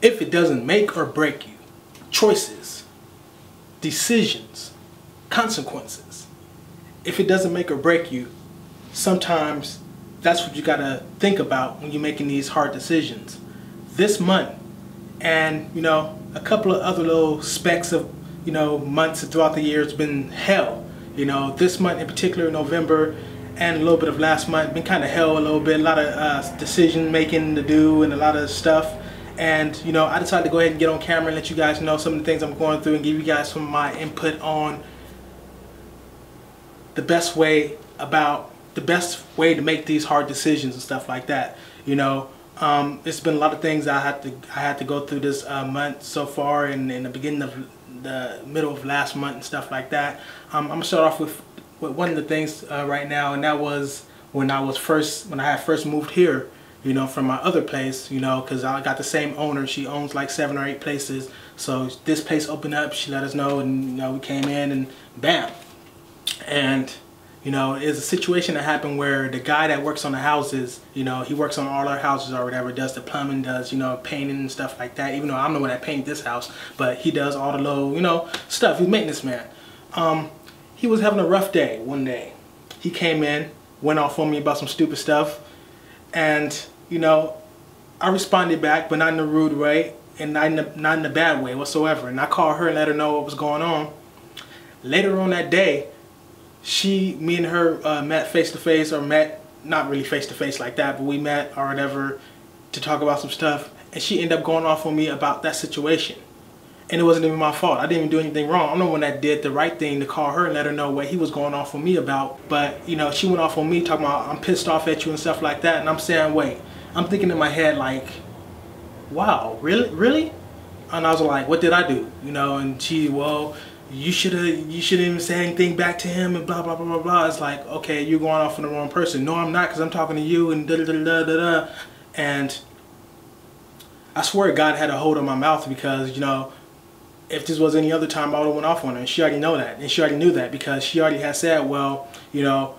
if it doesn't make or break you, choices, decisions, consequences, if it doesn't make or break you, sometimes that's what you gotta think about when you're making these hard decisions. This month, and you know, a couple of other little specks of you know months throughout the year, it's been hell. You know, this month in particular, November, and a little bit of last month, been kind of hell a little bit. A lot of uh, decision making to do and a lot of stuff. And you know, I decided to go ahead and get on camera and let you guys know some of the things I'm going through and give you guys some of my input on the best way about the best way to make these hard decisions and stuff like that. You know, um, it's been a lot of things I had to I had to go through this uh, month so far, and in the beginning of the middle of last month and stuff like that. Um, I'm gonna start off with, with one of the things uh, right now, and that was when I was first when I had first moved here. You know, from my other place. You know, because I got the same owner. She owns like seven or eight places. So this place opened up. She let us know, and you know, we came in, and bam, and you know, it's a situation that happened where the guy that works on the houses, you know, he works on all our houses or whatever, does the plumbing, does, you know, painting and stuff like that, even though I'm the one that painted this house, but he does all the low, you know, stuff. He's maintenance man. Um, he was having a rough day one day. He came in, went off on me about some stupid stuff, and, you know, I responded back, but not in a rude way, and not in a, not in a bad way whatsoever. And I called her and let her know what was going on. Later on that day, she, me and her uh, met face to face or met, not really face to face like that, but we met or whatever to talk about some stuff. And she ended up going off on me about that situation. And it wasn't even my fault. I didn't even do anything wrong. I'm the one that did the right thing to call her and let her know what he was going off on me about. But, you know, she went off on me talking about I'm pissed off at you and stuff like that. And I'm saying, wait, I'm thinking in my head like, wow, really? Really? And I was like, what did I do? You know, and she, well, you should have you shouldn't even say anything back to him and blah blah blah blah blah. It's like okay, you're going off on the wrong person. No, I'm not because I'm talking to you and da da da da da. And I swear God had a hold on my mouth because you know if this was any other time I would have went off on her. And she already know that and she already knew that because she already had said well you know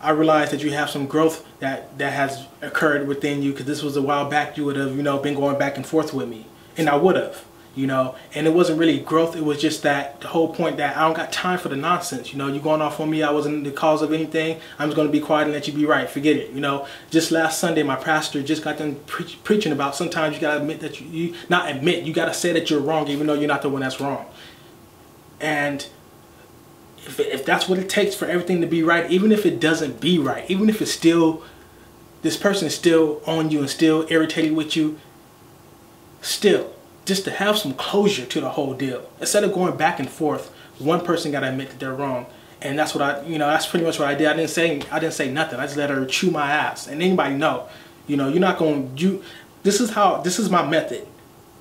I realize that you have some growth that that has occurred within you because this was a while back you would have you know been going back and forth with me and I would have you know and it wasn't really growth it was just that the whole point that I don't got time for the nonsense you know you're going off on me I wasn't the cause of anything I'm just going to be quiet and let you be right forget it you know. Just last Sunday my pastor just got done pre preaching about sometimes you got to admit that you, you not admit you got to say that you're wrong even though you're not the one that's wrong. And if, if that's what it takes for everything to be right even if it doesn't be right even if it's still this person is still on you and still irritated with you still just to have some closure to the whole deal. Instead of going back and forth, one person got to admit that they're wrong. And that's what I, you know, that's pretty much what I did. I didn't say, I didn't say nothing. I just let her chew my ass. And anybody know, you know, you're not going, to, you, this is how, this is my method.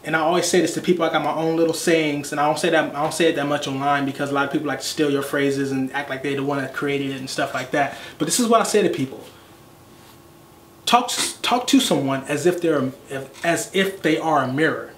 And I always say this to people. I got my own little sayings, and I don't say that I don't say it that much online because a lot of people like to steal your phrases and act like they're the one that created it and stuff like that. But this is what I say to people: talk talk to someone as if they're as if they are a mirror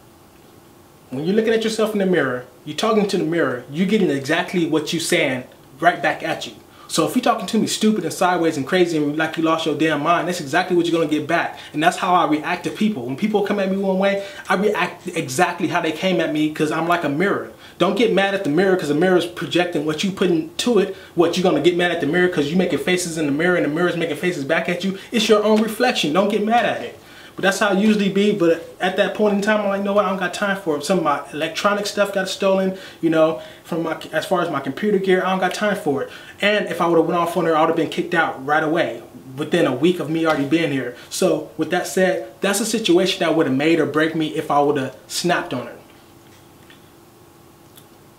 when you're looking at yourself in the mirror, you're talking to the mirror, you're getting exactly what you're saying right back at you. So if you're talking to me stupid and sideways and crazy and like you lost your damn mind, that's exactly what you're gonna get back. And that's how I react to people. When people come at me one way, I react exactly how they came at me because I'm like a mirror. Don't get mad at the mirror because the mirror is projecting what you put into it. What you're gonna get mad at the mirror because you're making faces in the mirror and the mirror is making faces back at you. It's your own reflection. Don't get mad at it. But that's how it usually be. But at that point in time, I'm like, no, what? I don't got time for it. Some of my electronic stuff got stolen, you know, from my as far as my computer gear. I don't got time for it. And if I would have went off on her, I would have been kicked out right away within a week of me already being here. So with that said, that's a situation that would have made or break me if I would have snapped on her.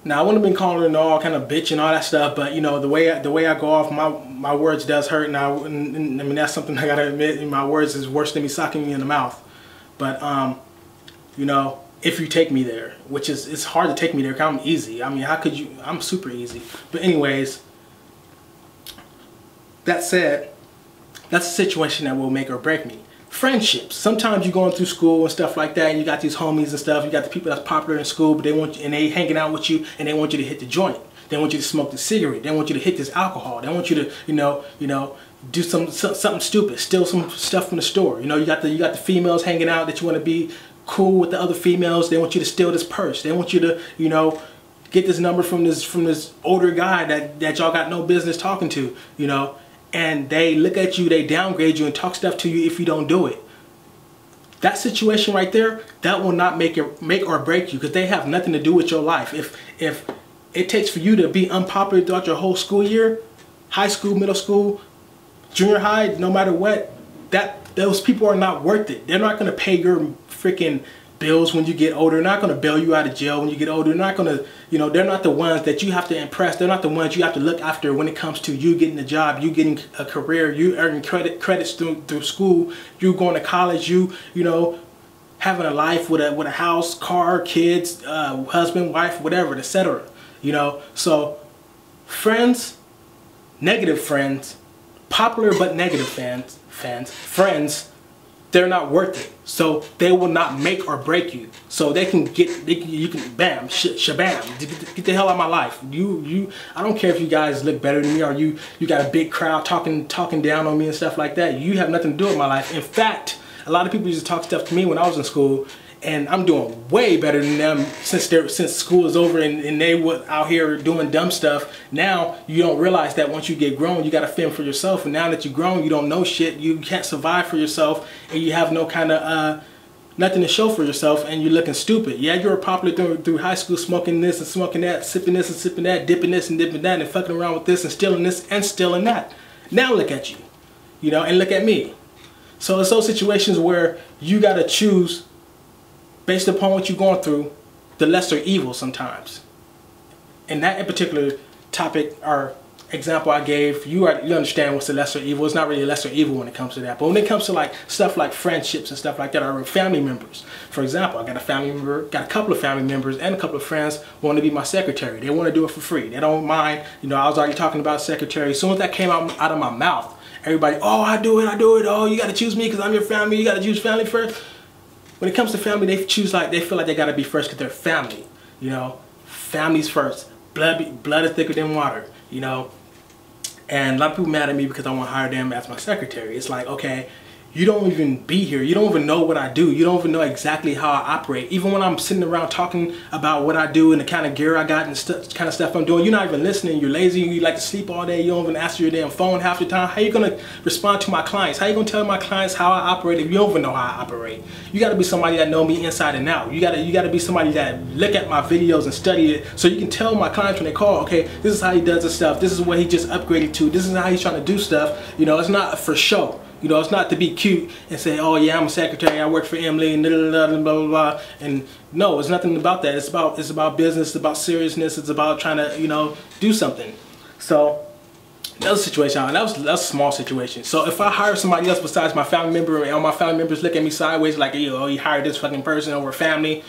Now I wouldn't have been calling her all kind of bitch and all that stuff, but you know the way I, the way I go off, my my words does hurt. Now I mean that's something I gotta admit. My words is worse than me sucking me in the mouth. But um, you know, if you take me there, which is it's hard to take me there. Cause I'm easy. I mean, how could you? I'm super easy. But anyways, that said, that's a situation that will make or break me friendships. Sometimes you're going through school and stuff like that, and you got these homies and stuff. You got the people that's popular in school, but they want you, and they hanging out with you, and they want you to hit the joint. They want you to smoke the cigarette. They want you to hit this alcohol. They want you to, you know, you know, do some something stupid, steal some stuff from the store. You know, you got the you got the females hanging out that you want to be cool with the other females. They want you to steal this purse. They want you to, you know, get this number from this from this older guy that, that y'all got no business talking to, you know. And they look at you, they downgrade you and talk stuff to you if you don't do it. That situation right there, that will not make it make or break you because they have nothing to do with your life. If if it takes for you to be unpopular throughout your whole school year, high school, middle school, junior high, no matter what, that those people are not worth it. They're not going to pay your freaking bills when you get older. They're not going to bail you out of jail when you get older. They're not going to, you know, they're not the ones that you have to impress. They're not the ones you have to look after when it comes to you getting a job, you getting a career, you earning credit credits through through school, you going to college, you, you know, having a life with a with a house, car, kids, uh, husband, wife, whatever, etc. You know, so friends, negative friends, popular but negative fans, fans, friends, they're not worth it. So they will not make or break you. So they can get, they can, you can, bam, sh shabam, get the hell out of my life. You, you, I don't care if you guys look better than me or you, you got a big crowd talking, talking down on me and stuff like that. You have nothing to do with my life. In fact, a lot of people used to talk stuff to me when I was in school and I'm doing way better than them since they're since school is over and, and they were out here doing dumb stuff. Now you don't realize that once you get grown, you got to fend for yourself. And now that you're grown, you don't know shit. You can't survive for yourself, and you have no kind of uh, nothing to show for yourself, and you're looking stupid. Yeah, you were popular through, through high school, smoking this and smoking that, sipping this and sipping that, dipping this and dipping that, and fucking around with this and stealing this and stealing that. Now look at you, you know, and look at me. So it's those situations where you got to choose based upon what you're going through, the lesser evil sometimes. And that in particular topic or example I gave, you are, you understand what's the lesser evil. It's not really a lesser evil when it comes to that. But when it comes to like stuff like friendships and stuff like that, or family members. For example, I got a family member, got a couple of family members and a couple of friends want to be my secretary. They want to do it for free. They don't mind. You know, I was already talking about secretary. As soon as that came out, out of my mouth, everybody, oh, I do it, I do it. Oh, you got to choose me because I'm your family. You got to choose family first when it comes to family, they choose like they feel like they gotta be first because they're family. You know, families first. Blood, blood is thicker than water. You know, and a lot of people mad at me because I want to hire them as my secretary. It's like, okay, you don't even be here. You don't even know what I do. You don't even know exactly how I operate. Even when I'm sitting around talking about what I do and the kind of gear I got and the kind of stuff I'm doing, you're not even listening. You're lazy. You like to sleep all day. You don't even answer your damn phone half the time. How you gonna respond to my clients? How you gonna tell my clients how I operate if you don't even know how I operate? You got to be somebody that know me inside and out. You gotta you gotta be somebody that look at my videos and study it so you can tell my clients when they call, okay, this is how he does his stuff. This is what he just upgraded to. This is how he's trying to do stuff. You know, it's not for show. You know, it's not to be cute and say, oh yeah, I'm a secretary, I work for Emily, and blah, blah, blah, blah, blah. And no, it's nothing about that. It's about, it's about business, it's about seriousness, it's about trying to, you know, do something. So, that was a situation, that was, that was a small situation. So if I hire somebody else besides my family member and all my family members look at me sideways like, yo, you hired this fucking person over family,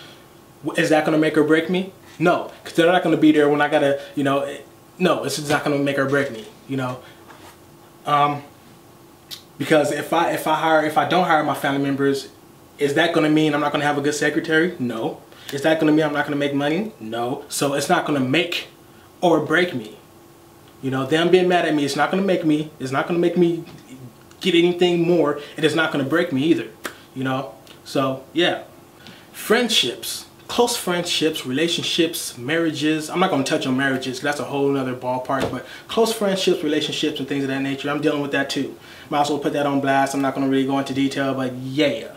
is that gonna make or break me? No, because they're not gonna be there when I gotta, you know, no, it's not gonna make or break me, you know. Um, because if I if I hire if I don't hire my family members, is that going to mean I'm not going to have a good secretary? No. Is that going to mean I'm not going to make money? No. So it's not going to make or break me. You know, them being mad at me, it's not going to make me. It's not going to make me get anything more. And It is not going to break me either. You know. So yeah, friendships close friendships, relationships, marriages. I'm not going to touch on marriages. That's a whole other ballpark. But close friendships, relationships, and things of that nature. I'm dealing with that too. Might as well put that on blast. I'm not going to really go into detail, but yeah.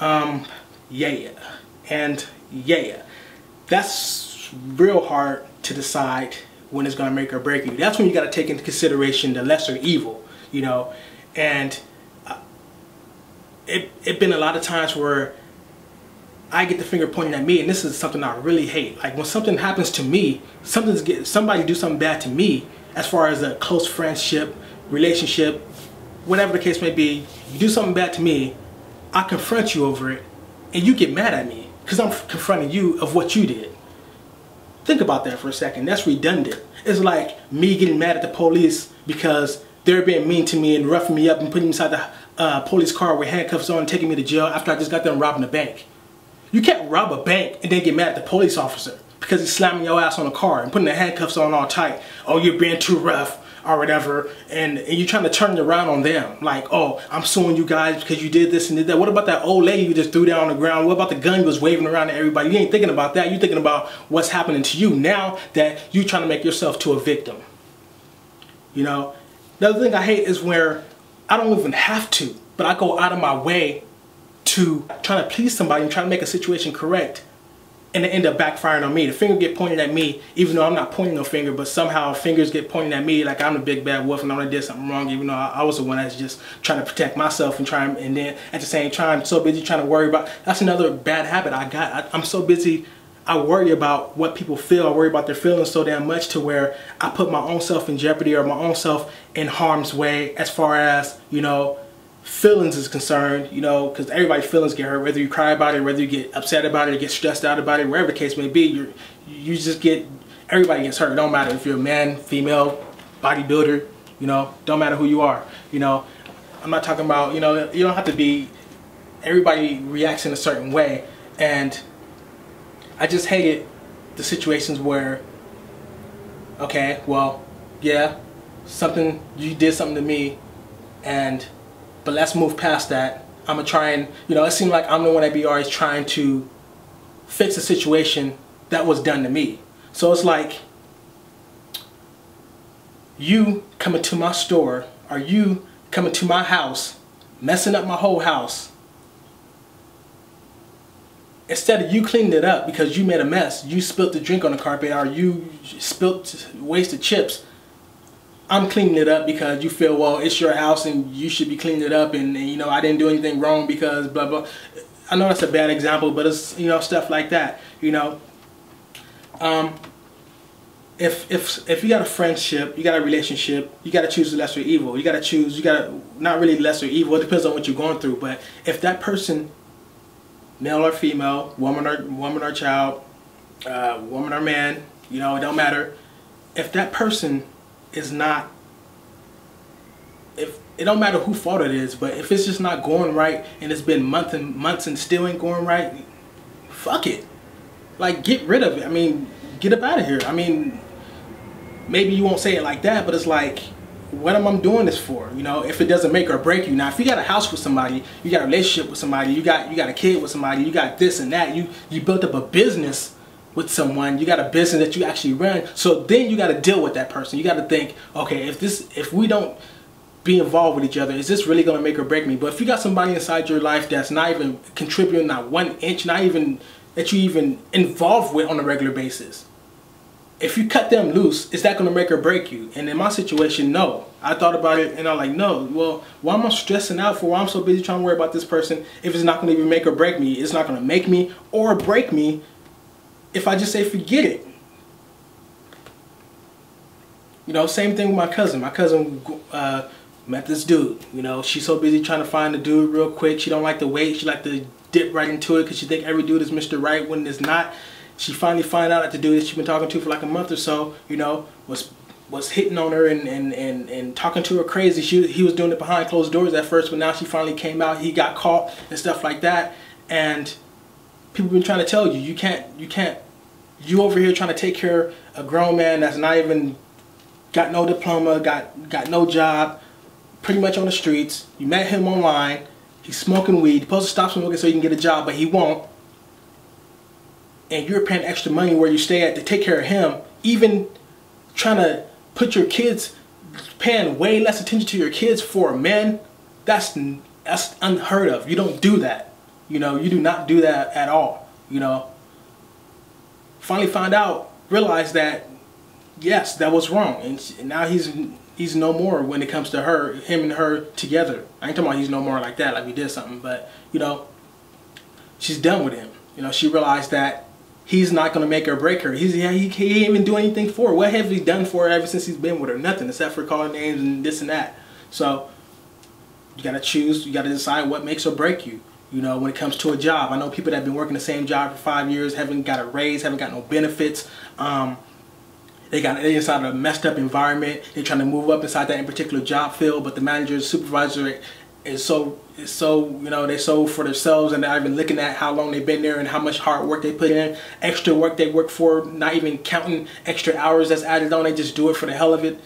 Um, yeah. And yeah. That's real hard to decide when it's going to make or break you. That's when you got to take into consideration the lesser evil, you know. And uh, it it been a lot of times where I get the finger pointing at me, and this is something I really hate. Like when something happens to me, something's get somebody do something bad to me, as far as a close friendship, relationship, whatever the case may be, you do something bad to me, I confront you over it, and you get mad at me because I'm confronting you of what you did. Think about that for a second. That's redundant. It's like me getting mad at the police because they're being mean to me and roughing me up and putting me inside the uh, police car with handcuffs on and taking me to jail after I just got them robbing a bank. You can't rob a bank and then get mad at the police officer because he's slamming your ass on a car and putting the handcuffs on all tight. Oh, you're being too rough. or whatever, and, and you're trying to turn it around on them. Like, oh, I'm suing you guys because you did this and did that. What about that old lady you just threw down on the ground? What about the gun you was waving around to everybody? You ain't thinking about that. You're thinking about what's happening to you now that you're trying to make yourself to a victim. You know? The other thing I hate is where I don't even have to, but I go out of my way to try to please somebody and try to make a situation correct and it end up backfiring on me. The finger get pointed at me, even though I'm not pointing no finger, but somehow fingers get pointed at me like I'm the big bad wolf and I did something wrong, even though I, I was the one that's just trying to protect myself and trying, and then at the same time, so busy trying to worry about, that's another bad habit I got. I, I'm so busy, I worry about what people feel, I worry about their feelings so damn much to where I put my own self in jeopardy or my own self in harm's way as far as, you know, feelings is concerned, you know, because everybody's feelings get hurt, whether you cry about it, whether you get upset about it, get stressed out about it, wherever the case may be, you you just get, everybody gets hurt. It don't matter if you're a man, female, bodybuilder, you know, don't matter who you are, you know. I'm not talking about, you know, you don't have to be, everybody reacts in a certain way, and I just hated the situations where, okay, well, yeah, something, you did something to me, and but let's move past that. I'm gonna try and, you know, it seemed like I'm the one at BR is trying to fix a situation that was done to me. So it's like you coming to my store or you coming to my house, messing up my whole house. Instead of you cleaning it up because you made a mess, you spilt the drink on the carpet or you spilt wasted chips I'm cleaning it up because you feel, well, it's your house and you should be cleaning it up and, and, you know, I didn't do anything wrong because blah, blah. I know that's a bad example, but it's, you know, stuff like that, you know. Um, if, if, if you got a friendship, you got a relationship, you got to choose the lesser evil. You got to choose, you got to, not really lesser evil, it depends on what you're going through, but if that person, male or female, woman or, woman or child, uh, woman or man, you know, it don't matter. If that person is not if it don't matter who fault it is, but if it's just not going right and it's been months and months and still ain't going right, fuck it. Like get rid of it. I mean, get up out of here. I mean, maybe you won't say it like that, but it's like, what am I doing this for? You know, if it doesn't make or break you. Now, if you got a house with somebody, you got a relationship with somebody, you got you got a kid with somebody, you got this and that, you you built up a business with someone you got a business that you actually run. So then you got to deal with that person. You got to think okay if this if we don't be involved with each other is this really going to make or break me? But if you got somebody inside your life that's not even contributing not one inch not even that you even involved with on a regular basis if you cut them loose is that going to make or break you? And in my situation no. I thought about it and i'm like no well why am i stressing out for why i'm so busy trying to worry about this person if it's not going to even make or break me? It's not going to make me or break me if I just say forget it. You know, same thing with my cousin. My cousin uh, met this dude. You know, she's so busy trying to find the dude real quick. She don't like to wait. She like to dip right into it because she think every dude is Mr. Right when it's not. She finally find out that the dude that she's been talking to for like a month or so, you know, was was hitting on her and, and, and, and talking to her crazy. She, he was doing it behind closed doors at first, but now she finally came out. He got caught and stuff like that. And people been trying to tell you you can't you can't you over here trying to take care of a grown man that's not even got no diploma got got no job pretty much on the streets. You met him online he's smoking weed you're supposed to stop smoking so you can get a job but he won't. And you're paying extra money where you stay at to take care of him even trying to put your kids paying way less attention to your kids for men that's that's unheard of. You don't do that you know, you do not do that at all. You know, finally find out, realize that yes, that was wrong, and now he's he's no more when it comes to her, him and her together. I ain't talking about he's no more like that, like we did something, but you know, she's done with him. You know, she realized that he's not gonna make her break her. He's yeah, he, ain't even do anything for her. What have he done for her ever since he's been with her? Nothing except for calling names and this and that. So you gotta choose. You gotta decide what makes or break you. You know, when it comes to a job, I know people that have been working the same job for five years, haven't got a raise, haven't got no benefits. Um, they got they inside a messed up environment. They're trying to move up inside that in particular job field, but the manager, supervisor is so is so you know they're so for themselves and they're even looking at how long they've been there and how much hard work they put in, extra work they work for, not even counting extra hours that's added on. They just do it for the hell of it.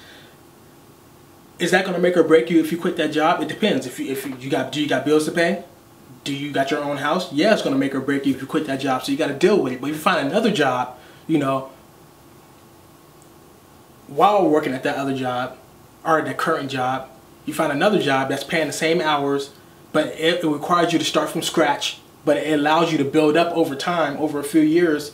is that going to make or break you if you quit that job? It depends. If you, if you got do you got bills to pay? Do you got your own house? Yeah, it's going to make or break you if you quit that job. So you got to deal with it. But if you find another job, you know, while working at that other job or the current job, you find another job that's paying the same hours, but it, it requires you to start from scratch, but it allows you to build up over time, over a few years,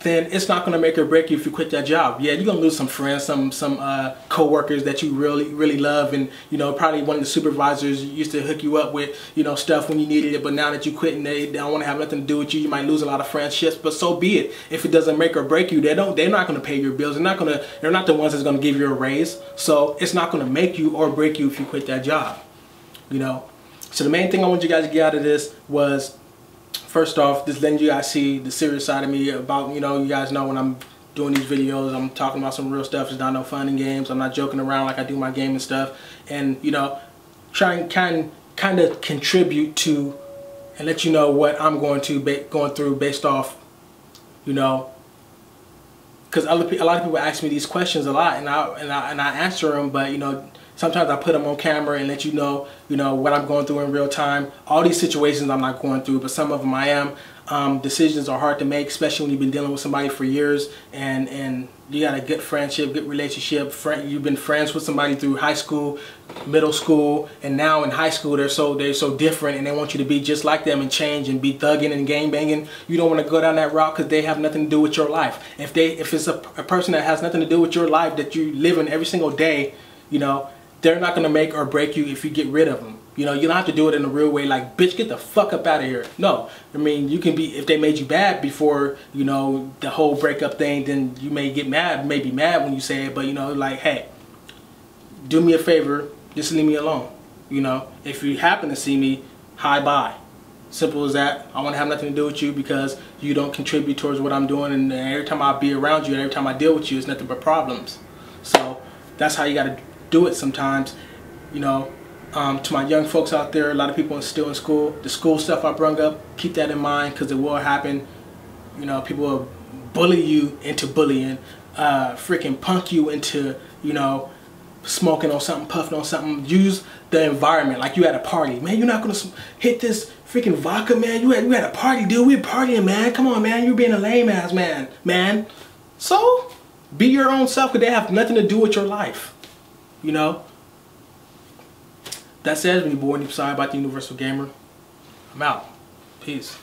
then it's not going to make or break you if you quit that job. Yeah, you're going to lose some friends, some some uh, co-workers that you really really love, and you know probably one of the supervisors used to hook you up with you know stuff when you needed it, but now that you quit and they, they don't want to have nothing to do with you, you might lose a lot of friendships. But so be it. If it doesn't make or break you, they don't. They're not going to pay your bills. They're not going to. They're not the ones that's going to give you a raise. So it's not going to make you or break you if you quit that job. You know. So the main thing I want you guys to get out of this was first off, just letting you guys see the serious side of me about, you know, you guys know when I'm doing these videos, I'm talking about some real stuff. It's not no fun and games. I'm not joking around like I do my game and stuff. And, you know, trying kind kind of contribute to and let you know what I'm going to be going through based off, you know, because a lot of people ask me these questions a lot, and I and I and I answer them, but you know, Sometimes I put them on camera and let you know, you know, what I'm going through in real time. All these situations I'm not going through, but some of them I am. Um, decisions are hard to make, especially when you've been dealing with somebody for years and and you got a good friendship, good relationship. Friend, you've been friends with somebody through high school, middle school, and now in high school they're so they're so different and they want you to be just like them and change and be thugging and gang banging. You don't want to go down that route because they have nothing to do with your life. If they if it's a, a person that has nothing to do with your life that you live in every single day, you know, they're not gonna make or break you if you get rid of them. You know, you don't have to do it in a real way like, bitch, get the fuck up out of here. No, I mean, you can be, if they made you bad before, you know, the whole breakup thing, then you may get mad, may be mad when you say it, but you know, like, hey, do me a favor, just leave me alone. You know, if you happen to see me, hi, bye. Simple as that. I want to have nothing to do with you because you don't contribute towards what I'm doing and every time I be around you and every time I deal with you, it's nothing but problems. So that's how you got to do it sometimes. You know, um, to my young folks out there, a lot of people are still in school. The school stuff I brought up, keep that in mind because it will happen. You know, people will bully you into bullying, uh, freaking punk you into, you know, smoking on something, puffing on something. Use the environment like you at a party. Man, you're not gonna hit this freaking vodka, man. You had you had a party, dude. We're partying, man. Come on, man. You're being a lame ass man, man. So, be your own self because they have nothing to do with your life. You know? That says, when you're born, you decide about the Universal Gamer. I'm out. Peace.